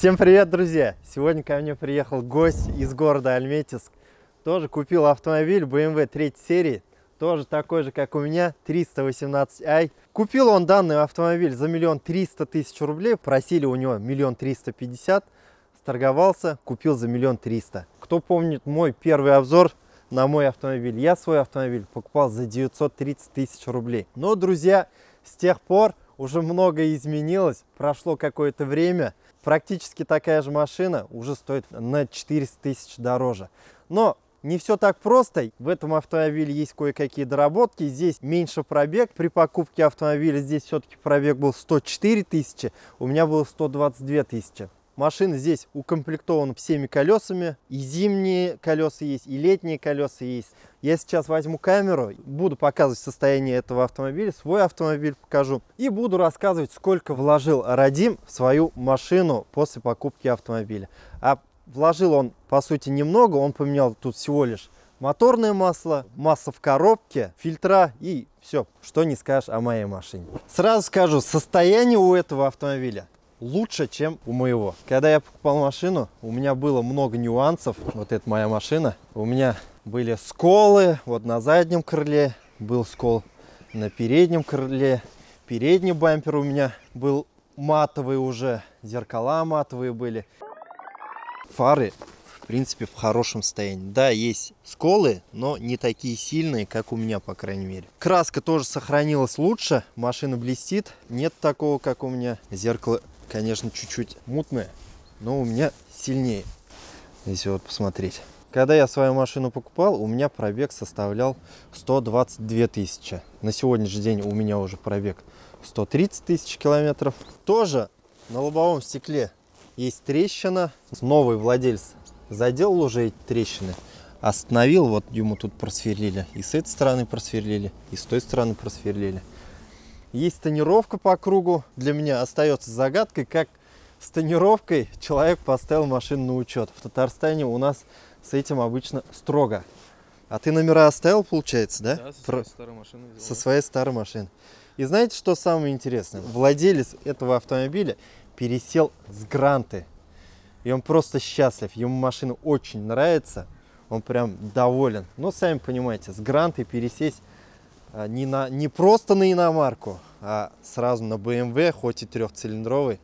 Всем привет, друзья! Сегодня ко мне приехал гость из города Альметьевск. Тоже купил автомобиль BMW 3 серии, тоже такой же, как у меня, 318i. Купил он данный автомобиль за миллион триста тысяч рублей, просили у него миллион триста пятьдесят, сторговался, купил за миллион триста. Кто помнит мой первый обзор на мой автомобиль, я свой автомобиль покупал за 930 тысяч рублей. Но, друзья, с тех пор уже многое изменилось, прошло какое-то время, практически такая же машина уже стоит на 400 тысяч дороже. Но не все так просто. В этом автомобиле есть кое-какие доработки. Здесь меньше пробег. При покупке автомобиля здесь все-таки пробег был 104 тысячи. У меня было 122 тысячи. Машина здесь укомплектована всеми колесами. И зимние колеса есть, и летние колеса есть. Я сейчас возьму камеру, буду показывать состояние этого автомобиля, свой автомобиль покажу. И буду рассказывать, сколько вложил Радим в свою машину после покупки автомобиля. А Вложил он, по сути, немного. Он поменял тут всего лишь моторное масло, масло в коробке, фильтра и все, что не скажешь о моей машине. Сразу скажу, состояние у этого автомобиля лучше, чем у моего. Когда я покупал машину, у меня было много нюансов. Вот это моя машина. У меня были сколы вот на заднем крыле, был скол на переднем крыле. Передний бампер у меня был матовый уже, зеркала матовые были фары, в принципе, в хорошем состоянии. Да, есть сколы, но не такие сильные, как у меня, по крайней мере. Краска тоже сохранилась лучше, машина блестит. Нет такого, как у меня. Зеркало, конечно, чуть-чуть мутное, но у меня сильнее. Если вот посмотреть. Когда я свою машину покупал, у меня пробег составлял 122 тысячи. На сегодняшний день у меня уже пробег 130 тысяч километров. Тоже на лобовом стекле есть трещина. Новый владелец заделал уже эти трещины, остановил, вот ему тут просверлили. И с этой стороны просверлили, и с той стороны просверлили. Есть тонировка по кругу. Для меня остается загадкой, как с тонировкой человек поставил машину на учет. В Татарстане у нас с этим обычно строго. А ты номера оставил, получается, да? Да, со своей старой машины. Со своей старой машины. И знаете, что самое интересное? Владелец этого автомобиля пересел с Гранты. И он просто счастлив. Ему машина очень нравится. Он прям доволен. Но сами понимаете, с Гранты пересесть не, на, не просто на иномарку, а сразу на BMW, хоть и трехцилиндровый,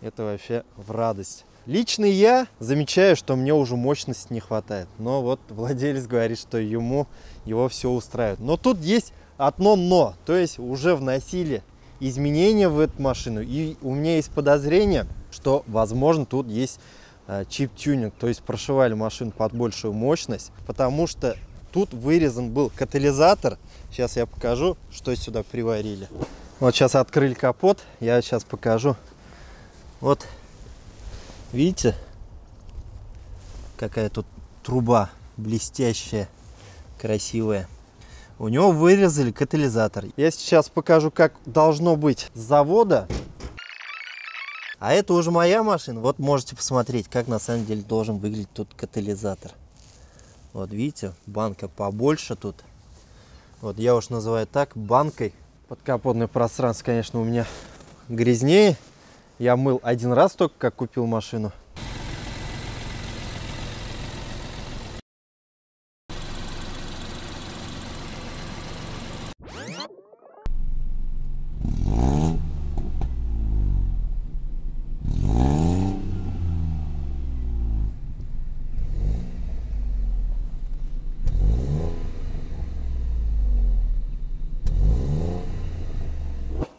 это вообще в радость. Лично я замечаю, что мне уже мощности не хватает. Но вот владелец говорит, что ему его все устраивает. Но тут есть одно но. То есть уже вносили изменения в эту машину. И у меня есть подозрение, что, возможно, тут есть э, чип-тюнинг, то есть прошивали машину под большую мощность, потому что тут вырезан был катализатор. Сейчас я покажу, что сюда приварили. Вот сейчас открыли капот, я сейчас покажу. Вот, видите, какая тут труба блестящая, красивая. У него вырезали катализатор. Я сейчас покажу, как должно быть с завода. А это уже моя машина. Вот можете посмотреть, как на самом деле должен выглядеть тут катализатор. Вот видите, банка побольше тут. Вот я уж называю так, банкой. Подкапотное пространство, конечно, у меня грязнее. Я мыл один раз только, как купил машину.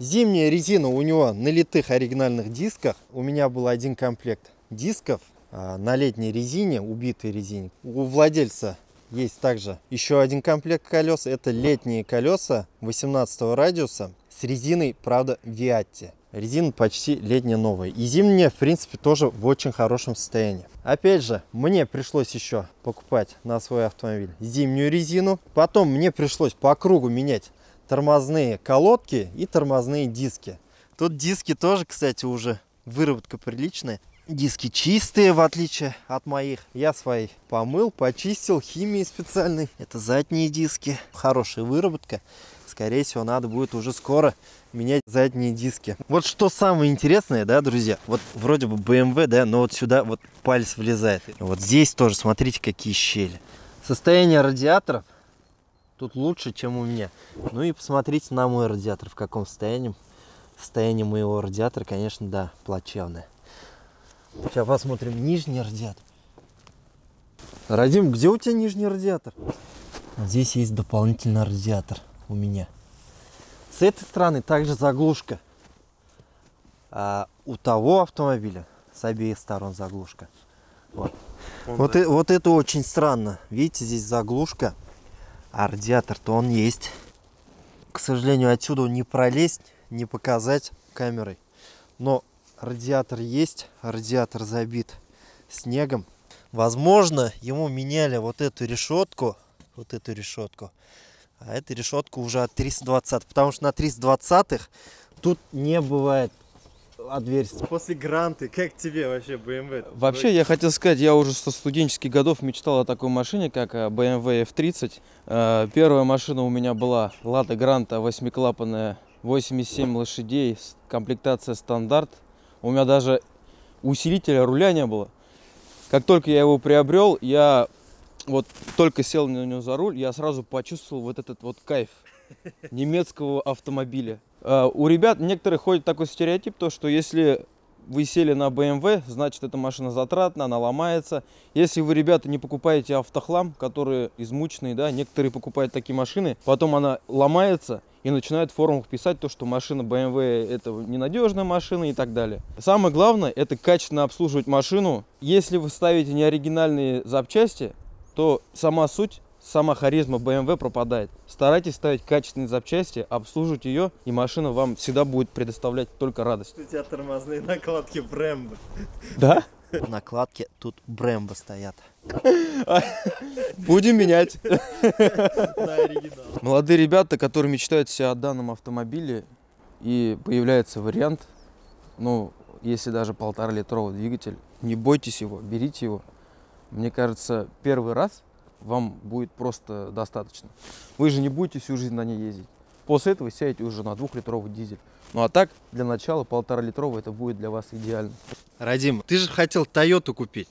Зимняя резина у него на литых оригинальных дисках. У меня был один комплект дисков а, на летней резине, убитой резине. У владельца есть также еще один комплект колес. Это летние колеса 18 радиуса с резиной, правда, Виатти. Резина почти летняя новая. И зимняя, в принципе, тоже в очень хорошем состоянии. Опять же, мне пришлось еще покупать на свой автомобиль зимнюю резину. Потом мне пришлось по кругу менять тормозные колодки и тормозные диски. Тут диски тоже, кстати, уже выработка приличная. Диски чистые, в отличие от моих. Я свои помыл, почистил химией специальной. Это задние диски. Хорошая выработка. скорее всего, надо будет уже скоро менять задние диски. Вот что самое интересное, да, друзья, вот вроде бы BMW, да, но вот сюда вот палец влезает. Вот здесь тоже, смотрите, какие щели. Состояние радиаторов тут лучше, чем у меня. Ну и посмотрите на мой радиатор, в каком состоянии. Состояние моего радиатора, конечно, да, плачевное. Сейчас посмотрим нижний радиатор. Радим, где у тебя нижний радиатор? Здесь есть дополнительный радиатор у меня. С этой стороны также заглушка. А у того автомобиля с обеих сторон заглушка. Вот. Вот, и, вот это очень странно. Видите, здесь заглушка, а радиатор-то он есть. К сожалению, отсюда не пролезть, не показать камерой. Но радиатор есть, радиатор забит снегом. Возможно, ему меняли вот эту решетку, вот эту решетку. А эта решетка уже от 320, потому что на 320-х тут не бывает отверстий. После гранты, как тебе вообще BMW? Вообще, я хотел сказать, я уже со студенческих годов мечтал о такой машине, как э, BMW F30. Э, первая машина у меня была Lada Granta восьмиклапанная, 87 лошадей, комплектация стандарт. У меня даже усилителя руля не было. Как только я его приобрел, я вот только сел на него за руль, я сразу почувствовал вот этот вот кайф немецкого автомобиля. Uh, у ребят некоторых ходит такой стереотип, то что если вы сели на BMW, значит эта машина затратна, она ломается. Если вы, ребята, не покупаете автохлам, которые измученные, да, некоторые покупают такие машины, потом она ломается и начинают в форумах писать то, что машина BMW это ненадежная машина и так далее. Самое главное, это качественно обслуживать машину. Если вы ставите неоригинальные запчасти, то сама суть, сама харизма BMW пропадает. Старайтесь ставить качественные запчасти, обслуживать ее, и машина вам всегда будет предоставлять только радость. У тебя тормозные накладки Brembo. Да? Накладки тут Brembo стоят. Будем менять. Молодые ребята, которые мечтают себе о данном автомобиле, и появляется вариант, ну, если даже полтора литровый двигатель, не бойтесь его, берите его. Мне кажется, первый раз вам будет просто достаточно. Вы же не будете всю жизнь на ней ездить. После этого сядете уже на двухлитровый дизель. Ну а так, для начала полтора литровый это будет для вас идеально. Радим, ты же хотел Toyota купить.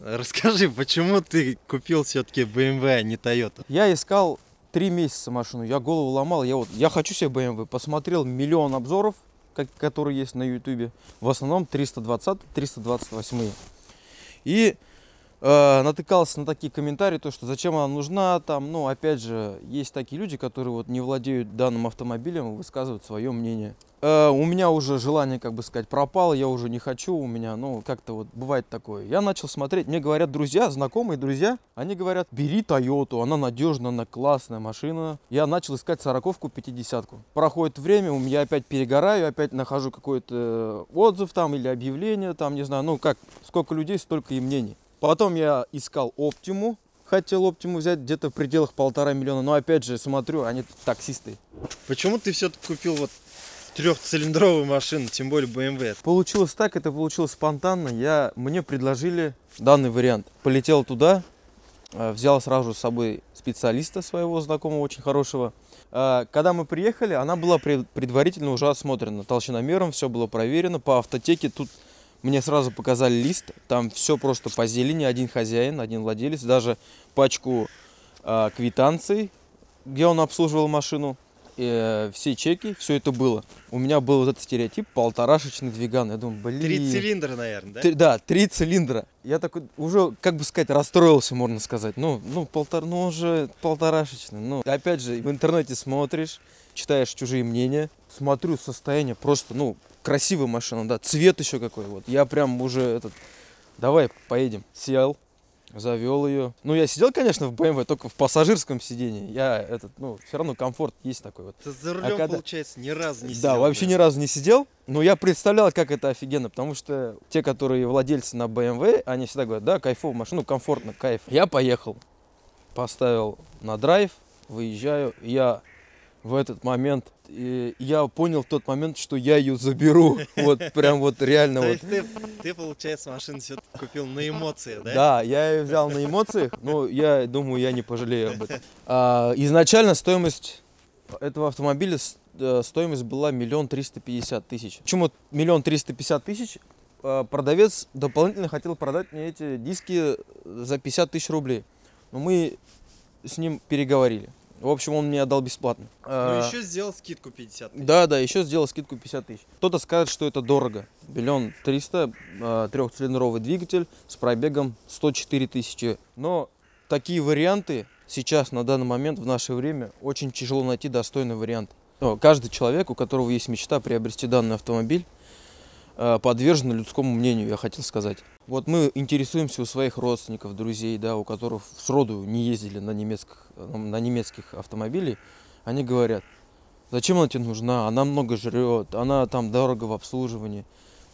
Расскажи, почему ты купил все-таки BMW, а не Toyota? Я искал три месяца машину, я голову ломал, я вот, я хочу себе BMW, посмотрел миллион обзоров, как, которые есть на YouTube, в основном 320, 328. И э, натыкался на такие комментарии, то что зачем она нужна, там, ну, опять же, есть такие люди, которые вот не владеют данным автомобилем, высказывают свое мнение. Э, у меня уже желание, как бы сказать, пропало, я уже не хочу, у меня, ну, как-то вот бывает такое. Я начал смотреть, мне говорят друзья, знакомые друзья, они говорят, бери Тойоту, она надежная, она классная машина. Я начал искать сороковку, пятидесятку. Проходит время, у меня опять перегораю, опять нахожу какой-то отзыв там или объявление, там, не знаю, ну, как, сколько людей, столько и мнений. Потом я искал Оптиму, хотел Оптиму взять где-то в пределах полтора миллиона, но опять же смотрю, они таксисты. Почему ты все-таки купил вот трехцилиндровую машину, тем более BMW? Получилось так, это получилось спонтанно. Я, мне предложили данный вариант. Полетел туда, э, взял сразу с собой специалиста своего знакомого, очень хорошего. Э, Когда мы приехали, она была пред- предварительно уже осмотрена толщиномером, все было проверено. По автотеке тут мне сразу показали лист, там все просто по зелени, один хозяин, один владелец, даже пачку э, квитанций, где он обслуживал машину, э, все чеки, все это было. У меня был вот этот стереотип, полторашечный двиган. Я думаю, блин. Три цилиндра, наверное, да? Три- да, три цилиндра. Я такой уже, как бы сказать, расстроился, можно сказать. Ну, ну, полтора, ну, он же полторашечный. Ну, опять же, в интернете смотришь, читаешь чужие мнения, смотрю состояние просто, ну, красивая машина, да, цвет еще какой вот. Я прям уже этот, давай поедем. Сел, завел ее. Ну, я сидел, конечно, в BMW, только в пассажирском сидении. Я этот, ну, все равно комфорт есть такой вот. Ты за рулем, А когда- получается, ни разу не сидел. Да, вообще ни разу не сидел, но я представлял, как это офигенно, потому что те, которые владельцы на BMW, они всегда говорят, да, кайфово, машину комфортно, кайф. Я поехал, поставил на драйв, выезжаю, я в этот момент, э, я понял в тот момент, что я ее заберу, вот прям вот реально То вот. есть ты, ты, получается, машину все-таки купил на эмоции, да? Да, я ее взял на эмоциях, но я думаю, я не пожалею об этом. А, изначально стоимость этого автомобиля э, стоимость была миллион триста пятьдесят тысяч. Почему миллион триста пятьдесят тысяч? Э, Продавец дополнительно хотел продать мне эти диски за 50 тысяч рублей. Но мы с ним переговорили. В общем, он мне отдал бесплатно. Э, сделал скидку 50 Да, да, еще сделал скидку 50 тысяч. Кто-то скажет, что это дорого. Миллион триста, э, трехцилиндровый двигатель с пробегом 104 тысячи. Но такие варианты сейчас, на данный момент, в наше время, очень тяжело найти достойный вариант. Но каждый человек, у которого есть мечта приобрести данный автомобиль, э, подвержен людскому мнению, я хотел сказать. Вот мы интересуемся у своих родственников, друзей, да, у которых сроду не ездили на немецких, на немецких автомобилях, они говорят, Зачем она тебе нужна? Она много жрет, она там дорого в обслуживании.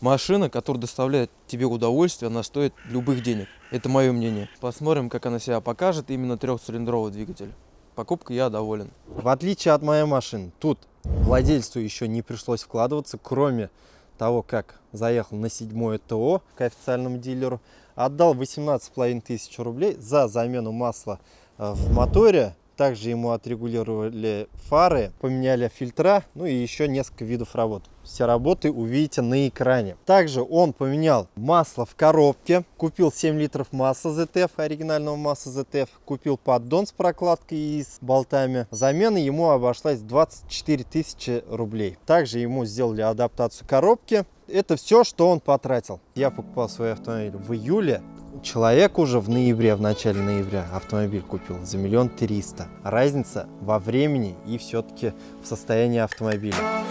Машина, которая доставляет тебе удовольствие, она стоит любых денег. Это мое мнение. Посмотрим, как она себя покажет. Именно трехцилиндровый двигатель. Покупка я доволен. В отличие от моей машины, тут владельцу еще не пришлось вкладываться, кроме того, как заехал на седьмое ТО к официальному дилеру, отдал 18,5 тысяч рублей за замену масла э, в моторе. Также ему отрегулировали фары, поменяли фильтра, ну и еще несколько видов работ. Все работы увидите на экране. Также он поменял масло в коробке, купил 7 литров масла ZF, оригинального масла ZF, купил поддон с прокладкой и с болтами. Замена ему обошлась в 24 тысячи рублей. Также ему сделали адаптацию коробки. Это все, что он потратил. Я покупал свой автомобиль в июле. Человек уже в ноябре, в начале ноября автомобиль купил за миллион триста. Разница во времени и все-таки в состоянии автомобиля.